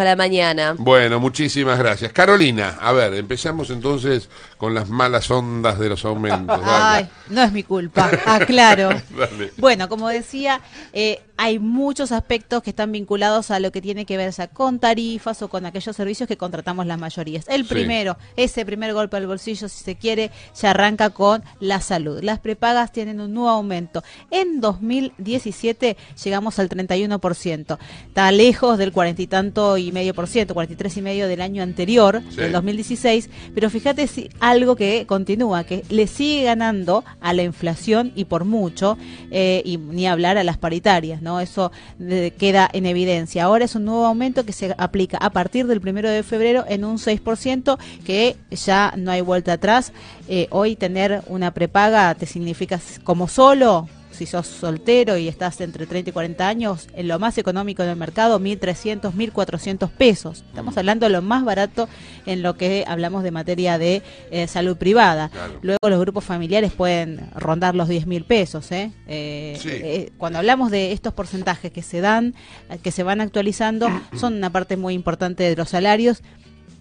a la mañana. Bueno, muchísimas gracias. Carolina, a ver, empezamos entonces con las malas ondas de los aumentos. Ay, no es mi culpa, aclaro. Dale. Bueno, como decía, eh, hay muchos aspectos que están vinculados a lo que tiene que ver ya con tarifas o con aquellos servicios que contratamos las mayorías. El Sí. primero, ese primer golpe al bolsillo, si se quiere, se arranca con la salud. Las prepagas tienen un nuevo aumento. En 2017 llegamos al 31%. Está lejos del cuarenta y tanto y medio por ciento, 43 y medio del año anterior, Sí. del 2016. Pero fíjate si algo que continúa, que le sigue ganando a la inflación y por mucho, eh, y ni hablar a las paritarias, ¿no? Eso eh, queda en evidencia. Ahora es un nuevo aumento que se aplica a partir del primero de febrero en un 6%, que ya no hay vuelta atrás. Eh, hoy tener una prepaga te significa como solo si sos soltero y estás entre 30 y 40 años, en lo más económico del mercado, 1.300, 1.400 pesos. Estamos hablando de lo más barato en lo que hablamos de materia de eh, salud privada. Claro. Luego los grupos familiares pueden rondar los 10 mil pesos. ¿eh? Eh, Sí. eh, cuando hablamos de estos porcentajes que se dan, que se van actualizando, son una parte muy importante de los salarios.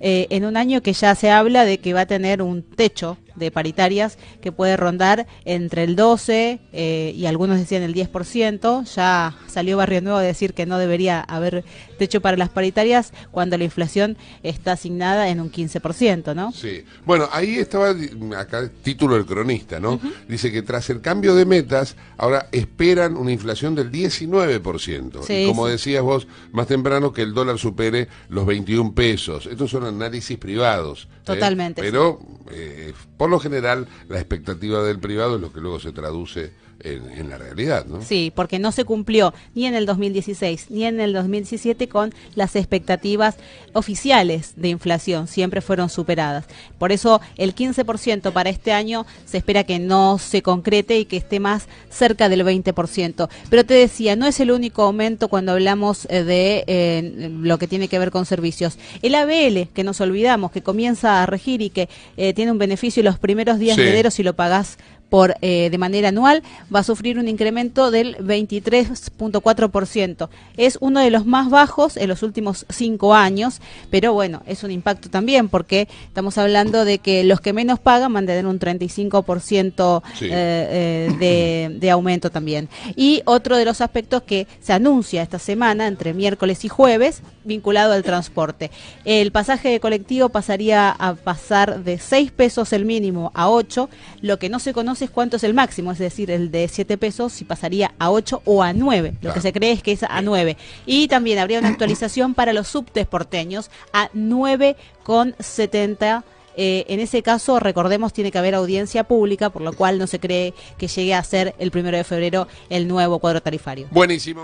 eh, en un año que ya se habla de que va a tener un techo de paritarias que puede rondar entre el 12 eh, y algunos decían el 10%. Ya salió Barrio Nuevo a decir que no debería haber techo para las paritarias cuando la inflación está asignada en un 15%, ¿no? Sí. Bueno, ahí estaba acá el título del cronista, ¿no? Dice que tras el cambio de metas, ahora esperan una inflación del 19%. Sí, y como sí. decías vos más temprano, que el dólar supere los 21 pesos. Estos son análisis privados. ¿eh? Totalmente, Pero, eh, por lo general, la expectativa del privado es lo que luego se traduce en, la realidad, ¿no? Sí, porque no se cumplió ni en el 2016 ni en el 2017 con las expectativas oficiales de inflación, siempre fueron superadas. Por eso el 15% para este año se espera que no se concrete y que esté más cerca del 20%. Pero te decía, no es el único aumento cuando hablamos eh, de eh, lo que tiene que ver con servicios. El ABL, que nos olvidamos, que comienza a regir y que tiene un beneficio los primeros días Sí. de enero si lo pagás por eh, de manera anual va a sufrir un incremento del 23.4%. Es uno de los más bajos en los últimos cinco años, pero bueno, es un impacto también porque estamos hablando de que los que menos pagan van a tener un 35% Sí. eh, eh, de, de aumento también. Y otro de los aspectos que se anuncia esta semana, entre miércoles y jueves, vinculado al transporte. El pasaje de colectivo pasaría a pasar de 6 pesos el mínimo a 8. Lo que no se conoce cuánto es el máximo, es decir, el de 7 pesos si pasaría a 8 o a 9. Lo Claro. que se cree es que es a 9. Y también habría una actualización para los subtes porteños a 9,70 eh, en ese caso, recordemos, tiene que haber audiencia pública, por lo cual no se cree que llegue a ser el primero de febrero el nuevo cuadro tarifario. Buenísimo.